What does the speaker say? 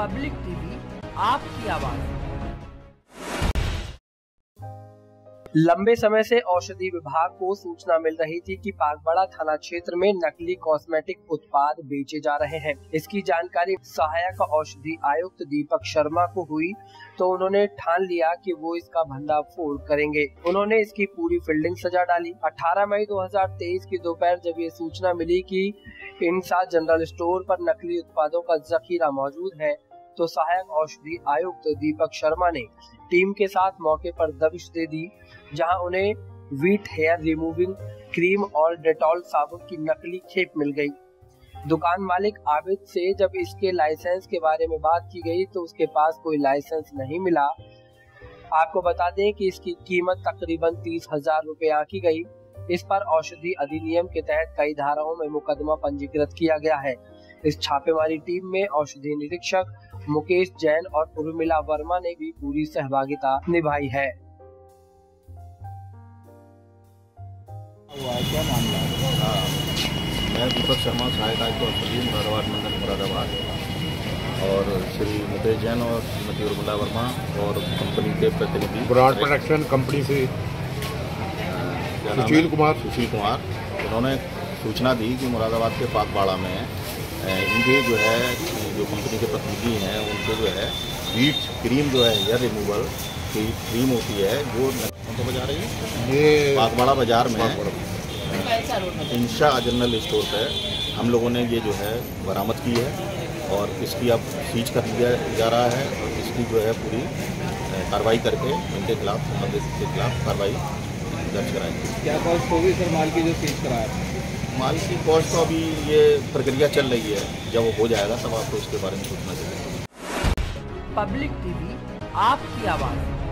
Public TV, आपकी आवाज़। लंबे समय से औषधि विभाग को सूचना मिल रही थी कि पागबड़ा थाना क्षेत्र में नकली कॉस्मेटिक उत्पाद बेचे जा रहे हैं। इसकी जानकारी सहायक औषधि आयुक्त दीपक शर्मा को हुई तो उन्होंने ठान लिया कि वो इसका भंडाफोड़ करेंगे। उन्होंने इसकी पूरी फील्डिंग सजा डाली। 18 मई 2023 की दोपहर जब ये सूचना मिली कि इंसा जनरल स्टोर पर नकली उत्पादों का जखीरा मौजूद है तो सहायक औषधि आयुक्त दीपक शर्मा ने टीम के साथ मौके पर दबिश दे दी, जहाँ उन्हें वीट हेयर रिमूविंग क्रीम और डेटॉल साबुन की नकली खेप मिल गई। दुकान मालिक आबिद से जब इसके लाइसेंस के बारे में बात की गई तो उसके पास कोई लाइसेंस नहीं मिला। आपको बता दें कि इसकी कीमत तकरीबन तीस हज़ार रूपए आकी गई। इस पर औषधि अधिनियम के तहत कई धाराओं में मुकदमा पंजीकृत किया गया है। इस छापेमारी टीम में औषधि निरीक्षक मुकेश जैन और उर्मिला वर्मा ने भी पूरी सहभागिता निभाई है। क्या मामला हाँ, मैं दीपक शर्मा सहायक आयुक्त औषधि मुरादाबाद मंडल मुरादाबाद। और श्री मुकेश जैन और श्रीमती उर्मिला वर्मा और कंपनी के प्रतिनिधि। ब्रांड प्रोडक्शन कंपनी से। सुशील कुमार। सुशील कुमार। उन्होंने सूचना दी कि मुरादाबाद के पाकबाड़ा में इनके जो है जो कंपनी के प्रतिनिधि हैं उनके जो है वीट क्रीम जो है हेयर रिमूवल की क्रीम होती है जो कौन सा बाज़ार है ये? ये बाज़ार में। इंशा जनरल स्टोर पे हम लोगों ने ये जो है बरामद की है और इसकी अब सीज कर दिया जा रहा है और इसकी जो है पूरी कार्रवाई करके इनके खिलाफ संबंधित के खिलाफ कार्रवाई दर्ज कराएँगे क्या कॉस्ट होगी सर माल की जो सीज कराया माल की कॉस्ट तो अभी ये प्रक्रिया चल रही है। जब वो हो जाएगा, तब आपको उसके बारे में सोचना चाहिए। पब्लिक टीवी, आपकी आवाज़।